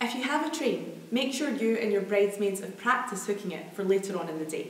If you have a train, make sure you and your bridesmaids have practiced hooking it for later on in the day.